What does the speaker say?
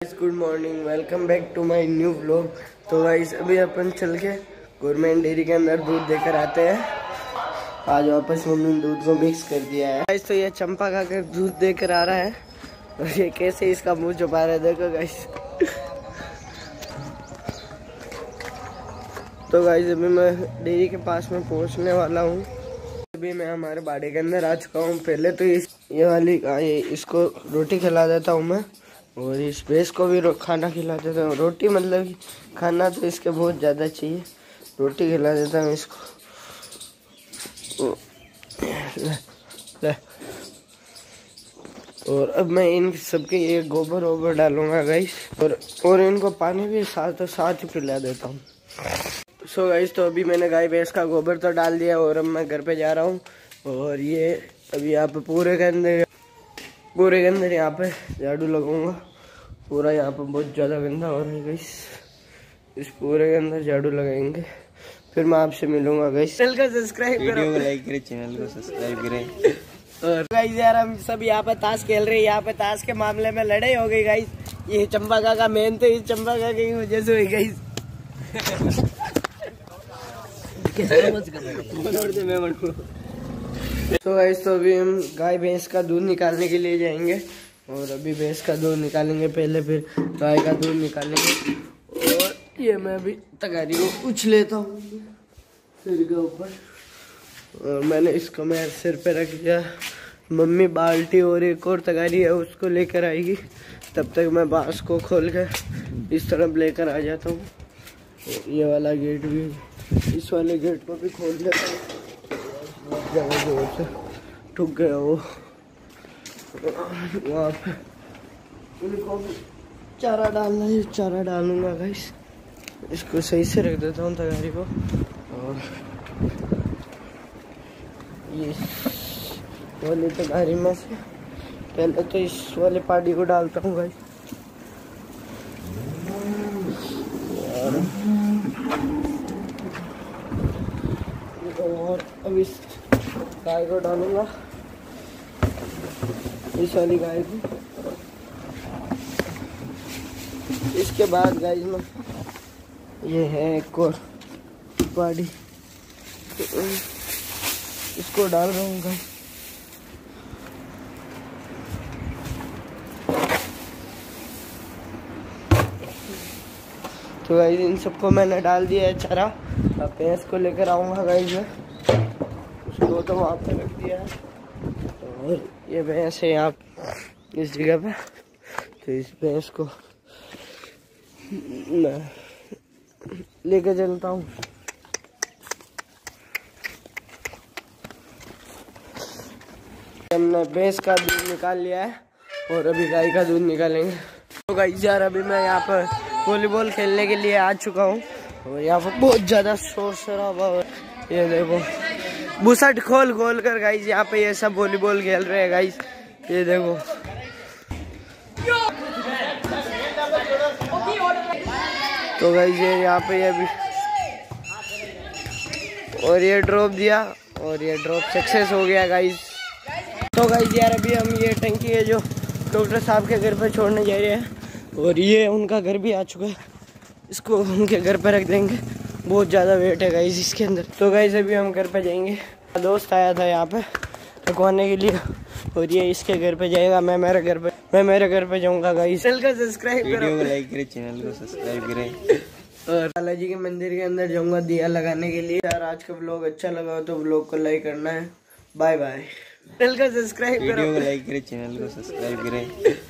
Good morning welcome back to my new vlog तो guys अभी अपन चल के गवर्नमेंट डेयरी के अंदर दूध देकर आते हैं। आज वापस मम्मी ने दूध को मिक्स कर दिया है। गाइस तो ये चंपा का कर दूध देकर आ रहा है। और ये कैसे इसका मुँह छुपा रहा है, देखो गाइस तो गाइस अभी मैं डेयरी के पास में पहुँचने वाला हूँ। अभी मैं हमारे बाड़े के अंदर आ चुका हूँ। पहले तो इस ये वाली गाय इसको रोटी खिला देता हूँ मैं। और इस भैंस को भी खाना खिला देता हूँ रोटी मतलब खाना तो इसके बहुत ज़्यादा चाहिए। रोटी खिला देता हूँ इसको। ले, ले। और अब मैं इन सबके ये गोबर वोबर डालूँगा गाइस और और इनको पानी भी साथ साथ ही पिला देता हूँ। सो गाइस तो अभी मैंने गाय भैंस का गोबर तो डाल दिया और अब मैं घर पे जा रहा हूँ। और ये अभी आप पूरे के अंदर पूरे के अंदर यहाँ पे झाड़ू लगाऊँगा। पूरा यहाँ पे बहुत ज़्यादा गंदा हो रहा है गाइस इस पूरे के अंदर झाड़ू लगाएँगे। फिर मैं आपसे मिलूँगा गाइस चैनल का सब्सक्राइब करो। को लाइक करें चैनल को सब्सक्राइब करें। और गाइस यार हम सब यहाँ पे ताश खेल रहे हैं। यहाँ पे ताश के मामले में लड़ाई हो गई गाइस ये चंपा का का मेन तो इस चंपा का की वजह से हुई गाइस तो गाइस तो अभी हम गाय भैंस का दूध निकालने के लिए जाएँगे और अभी भैंस का दूध निकालेंगे पहले, फिर गाय का दूध निकालेंगे। और ये मैं अभी तगारी को उछ लेता हूँ। सिर के ऊपर। और मैंने इसको मैं सिर पे रख दिया। मम्मी बाल्टी और एक और तगारी है, उसको लेकर आएगी। तब तक मैं बाँस को खोल कर इस तरफ़ लेकर आ जाता हूँ। ये वाला गेट भी, इस वाले गेट को भी खोल देता हूँ। ज़ोर से ठुक गया वो। वहाँ पे। उनको चारा डालना है, चारा डालूँगा गाइस इसको सही से रख देता हूँ तगारी को। और ये वाली तगारी में से पहले तो इस वाले पार्टी को डालता हूँ गाइस और अब इस गाय को डालूँगा। इस वाली गाय को। इसके बाद गाइस में ये है एक और पार्टी इसको डाल रहा हूँ गाइस। तो गाइस इन सबको मैंने डाल दिया है चारा। अब भैंस को लेकर आऊँगा गाइस मैं। उसको तो वहाँ पे रख दिया है। और ये भैंस है यहाँ इस जगह पे। तो इस भैंस को मैं लेकर चलता हूँ। हमने भैंस का दूध निकाल लिया है और अभी गाय का दूध निकालेंगे। तो गाय यार, अभी मैं यहाँ पर वॉलीबॉल खेलने के लिए आ चुका हूँ और यहाँ पर बहुत ज़्यादा शोर शराबा ये देखो। बुसट खोल खोल कर गाइस यहाँ पे ये सब वॉलीबॉल खेल रहे हैं गाइस ये देखो। तो गाइस ये यहाँ पे ये भी और ये ड्रॉप दिया, और ये ड्रॉप सक्सेस हो गया गाइस तो गाइस यार, अभी हम ये टंकी है जो डॉक्टर साहब के घर पे छोड़ने जा रहे हैं, और ये उनका घर भी आ चुका है। इसको उनके घर पे रख देंगे। बहुत ज़्यादा वेट है गाइस इसके अंदर। तो गाइस अभी हम घर पे जाएँगे। दोस्त आया था यहाँ पे रखवाने के लिए और ये इसके घर पे जाएगा मैं मेरे घर पे मैं मेरे घर पे जाऊँगा गाइस चैनल का सब्सक्राइब वीडियो करो को लाइक करें चैनल को सब्सक्राइब करें। और बालाजी के मंदिर के अंदर जाऊँगा दिया लगाने के लिए। यार आज का ब्लॉग अच्छा लगा हो तो ब्लॉग को लाइक करना है। बाय बाय चैनल का सब्सक्राइब करो। वीडियो को लाइक करें चैनल को सब्सक्राइब करें।